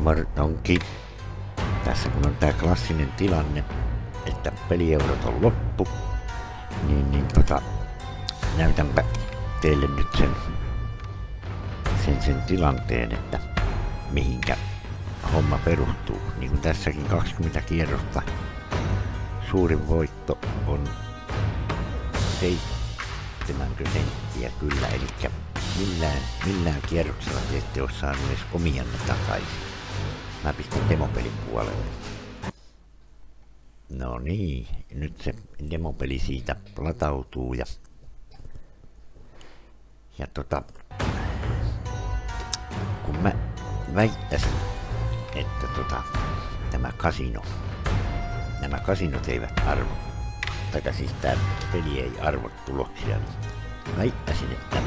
Mortonki. Tässä kun on tää klassinen tilanne, että pelieurot on loppu, niin, niin tota, näytänpä teille nyt sen, sen, sen tilanteen, että mihinkä homma perustuu. Niin kuin tässäkin 20 kierrosta suurin voitto on 70 senttiä kyllä, eli millään, millään kierroksella te ette ole saanut edes omianne takaisin. Mä pistän demopelin puolelle. No niin, nyt se demopeli siitä latautuu ja, ja tota, kun mä väittäisin, että tota, tämä kasino, nämä kasinot eivät arvo, tai siis tämä peli ei arvo tuloksia, niin väittäisin, että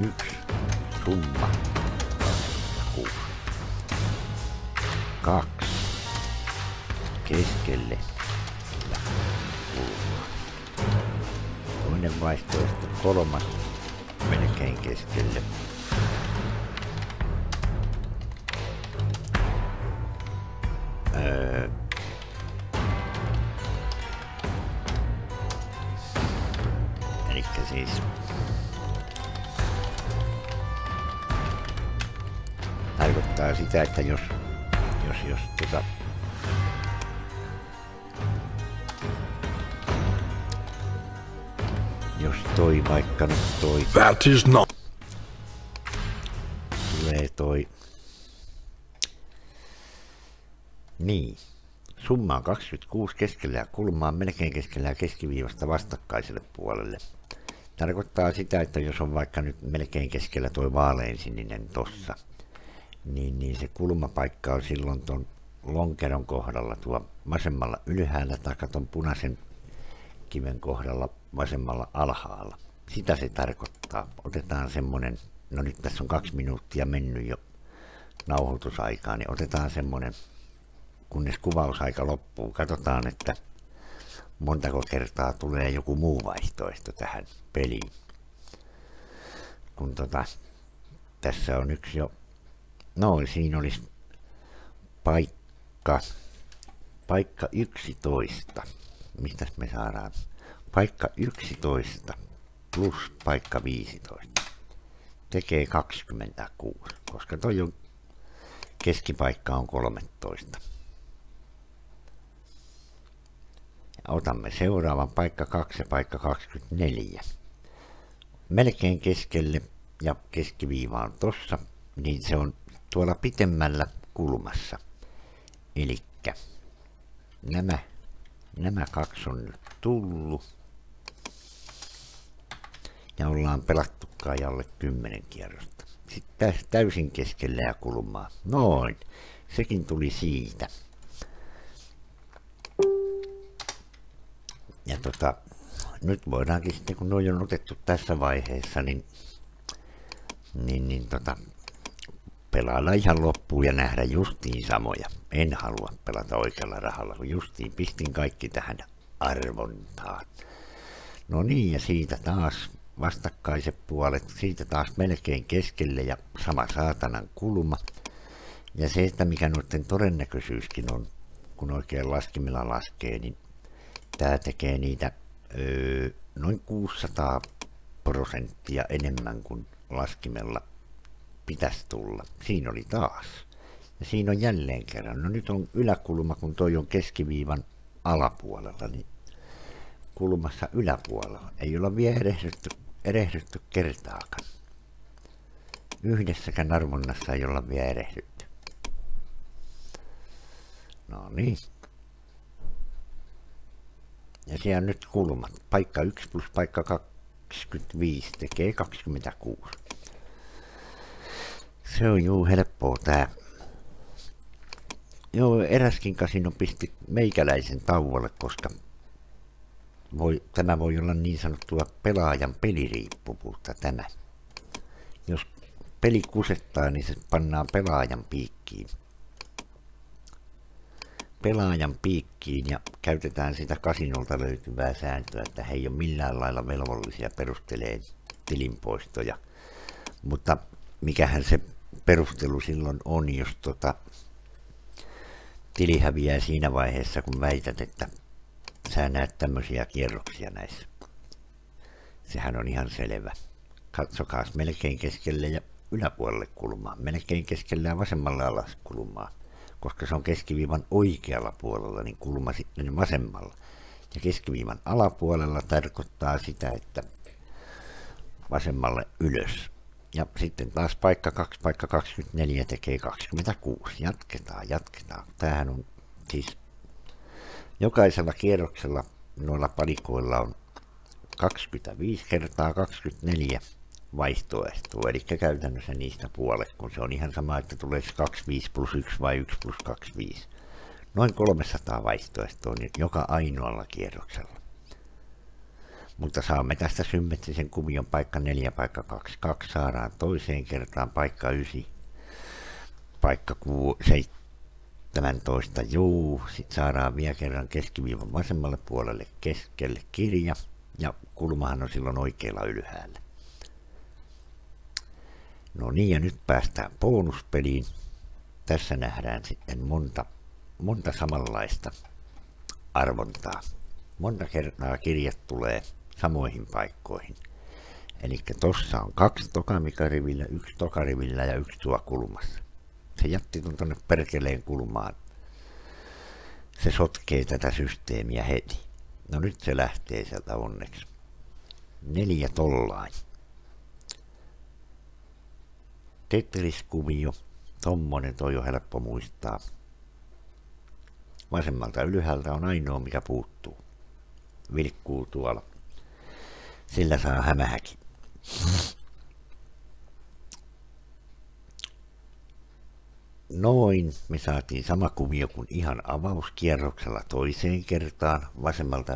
yksi summa Kaksi keskelle ja kulma. Toinen vaihtoehto kolmas melkein keskelle. Tarkoittaa sitä, että jos, jos, tota, jos toi vaikka nyt toi That is not. tulee toi niin summa on 26 keskellä ja kulma on melkein keskellä ja keskiviivasta vastakkaiselle puolelle. Tarkoittaa sitä, että jos on vaikka nyt melkein keskellä tuo vaaleansininen tossa, niin, niin se kulmapaikka on silloin tuon lonkeron kohdalla tuo vasemmalla ylhäällä tai tuon punaisen kiven kohdalla vasemmalla alhaalla. Sitä se tarkoittaa. Otetaan semmonen, no nyt tässä on kaksi minuuttia mennyt jo nauhoitusaikaa, niin otetaan semmonen, kunnes kuvausaika loppuu, katsotaan, että montako kertaa tulee joku muu vaihtoehto tähän peliin. Kun tota, tässä on yksi jo, no siinä olisi paikka, paikka 11. Mistäs me saadaan? Paikka 11 plus paikka 15 tekee 26, koska toi on keskipaikka on 13. Ja otamme seuraavan paikka 2 ja paikka 24. Melkein keskelle ja keskiviiva on tossa, niin se on tuolla pitemmällä kulmassa. Elikkä nämä, nämä kaksi on nyt tullut. Ja ollaan pelattu kai alle 10 kierrosta. Sitten täysin keskellä ja kulmaa. Noin, sekin tuli siitä. Ja tota, nyt voidaankin sitten, kun nuo on otettu tässä vaiheessa, niin, niin, niin tota, pelailla ihan loppuun ja nähdä justiin samoja. En halua pelata oikealla rahalla, kun justiin pistin kaikki tähän arvontaan. No niin, ja siitä taas vastakkaiset puolet, siitä taas melkein keskelle ja sama saatanan kulma. Ja se, että mikä noiden todennäköisyyskin on, kun oikein laskimilla laskee, niin tämä tekee niitä öö, noin 600 prosenttia enemmän kuin laskimella pitäisi tulla. Siinä oli taas. Ja siinä on jälleen kerran. No nyt on yläkulma, kun toi on keskiviivan alapuolella, niin kulmassa yläpuolella. Ei olla vielä erehdytty, erehdytty kertaakaan. Yhdessäkään arvonnassa ei olla vielä erehdytty. No niin. Ja siellä on nyt kulmat. Paikka 1 plus paikka 25 tekee 26. Se on juu helppoa tää. Joo, eräskin kasino pisti meikäläisen tauolle, koska voi, tämä voi olla niin sanottua pelaajan peliriippuvuutta tämä. Jos peli kusettaa, niin se pannaan pelaajan piikkiin. Pelaajan piikkiin ja käytetään sitä kasinolta löytyvää sääntöä, että he ei ole millään lailla velvollisia perustelee tilinpoistoja. Mutta mikähän se perustelu silloin on, jos tota, tili häviää siinä vaiheessa, kun väität, että sä näet tämmöisiä kierroksia näissä. Sehän on ihan selvä. Katsokaa melkein keskelle ja yläpuolelle kulmaa, melkein keskelle ja vasemmalle alas kulmaa, koska se on keskiviivan oikealla puolella, niin kulma sitten vasemmalla. Ja keskiviivan alapuolella tarkoittaa sitä, että vasemmalle ylös. Ja sitten taas paikka 2, paikka 24 tekee 26. Jatketaan, jatketaan. Tämähän on siis jokaisella kierroksella noilla palikoilla on 25 kertaa 24 vaihtoehtoa, eli käytännössä niistä puolet, kun se on ihan sama, että tulee 25 plus 1 vai 1 plus 25. Noin 300 vaihtoehtoa niin joka ainoalla kierroksella. Mutta saamme tästä symmetrisen kuvion paikka 4, paikka 2, 2 saadaan toiseen kertaan paikka 9, paikka 17, juu, sitten saadaan vielä kerran keskiviivan vasemmalle puolelle keskelle kirja, ja kulmahan on silloin oikealla ylhäällä. No niin, ja nyt päästään bonuspeliin. Tässä nähdään sitten monta, monta samanlaista arvontaa. Monta kertaa kirjat tulee samoihin paikkoihin. Eli tossa on kaksi tokamikarivillä, yksi tokarivillä ja yksi tuo kulmassa. Se jätti tuonne perkeleen kulmaan. Se sotkee tätä systeemiä heti. No nyt se lähtee sieltä onneksi. Neljä tollain. Tetris-kuvio. Tommonen toi on helppo muistaa. Vasemmalta ylhäältä on ainoa mikä puuttuu. Vilkkuu tuolla. Sillä saa hämähäkin. Noin, me saatiin sama kuvio kuin ihan avauskierroksella toiseen kertaan. Vasemmalta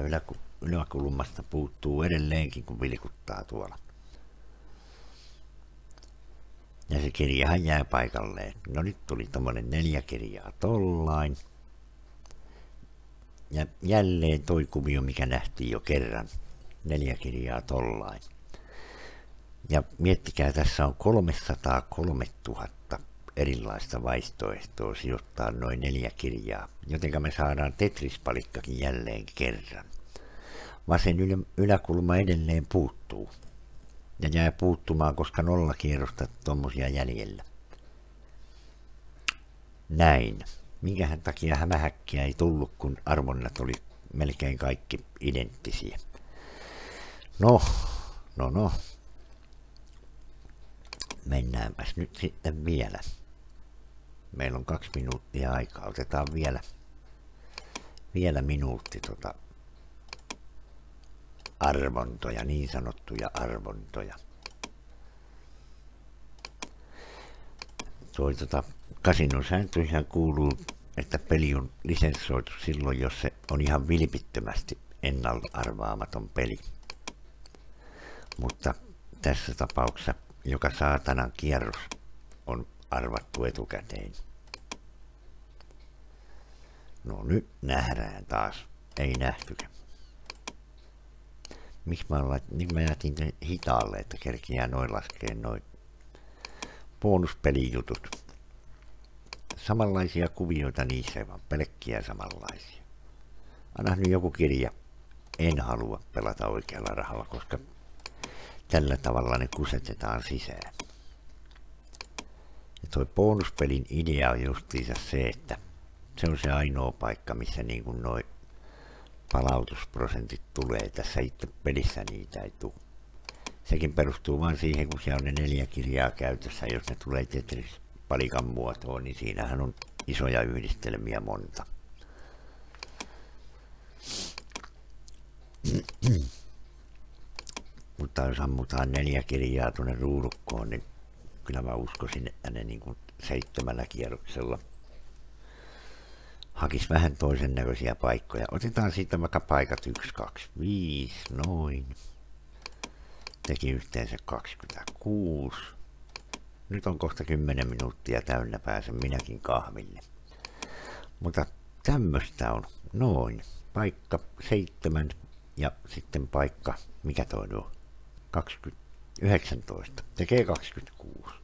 yläkulmasta puuttuu edelleenkin, kun vilkuttaa tuolla. Ja se kirjahan jää paikalleen. No nyt tuli tommonen neljä kirjaa tollain. Ja jälleen toi kuvio, mikä nähtiin jo kerran. Neljä kirjaa tollain. Ja miettikää, tässä on 303 000 erilaista vaihtoehtoa sijoittaa noin neljä kirjaa, joten me saadaan Tetris-palikkakin jälleen kerran. Vasen ylä- yläkulma edelleen puuttuu. Ja jää puuttumaan, koska nolla kierrosta tuommoisia jäljellä. Näin. Minkähän takia hämähäkkiä ei tullut, kun arvonnat oli melkein kaikki identtisiä. No, no, no. Mennäänpäs nyt sitten vielä. Meillä on kaksi minuuttia aikaa. Otetaan vielä, vielä minuutti tota arvontoja, niin sanottuja arvontoja. Toi tota, kasinon sääntöihin kuuluu, että peli on lisenssoitu silloin, jos se on ihan vilpittömästi ennalta arvaamaton peli. Mutta tässä tapauksessa joka saatanan kierros on arvattu etukäteen. No nyt nähdään taas. Ei nähtykään. Miksi mä, lait, niin mä jätin hitaalle, että kerkiää noin laskee noin bonuspelijutut. Samanlaisia kuvioita niissä, vaan pelkkiä samanlaisia. Anna nyt joku kirja. En halua pelata oikealla rahalla, koska tällä tavalla ne kusetetaan sisään. Ja toi bonuspelin idea on justiinsa se, että se on se ainoa paikka, missä niin kuin noi palautusprosentit tulee. Tässä itse pelissä niitä ei tule. Sekin perustuu vain siihen, kun siellä on ne neljä kirjaa käytössä. Jos ne tulee Tetris palikan muotoon, niin siinähän on isoja yhdistelmiä monta. Ammutaan neljä kirjaa tuonne ruudukkoon, niin kyllä mä uskoisin, että ne niin kuin seitsemällä kierroksella hakis vähän toisen näköisiä paikkoja. Otetaan siitä vaikka paikat 1, 2, 5, noin. Teki yhteensä 26. Nyt on kohta 10 minuuttia täynnä, pääsen minäkin kahville. Mutta tämmöistä on noin. Paikka 7 ja sitten paikka, mikä toi on? 20, 19. Tekee 26.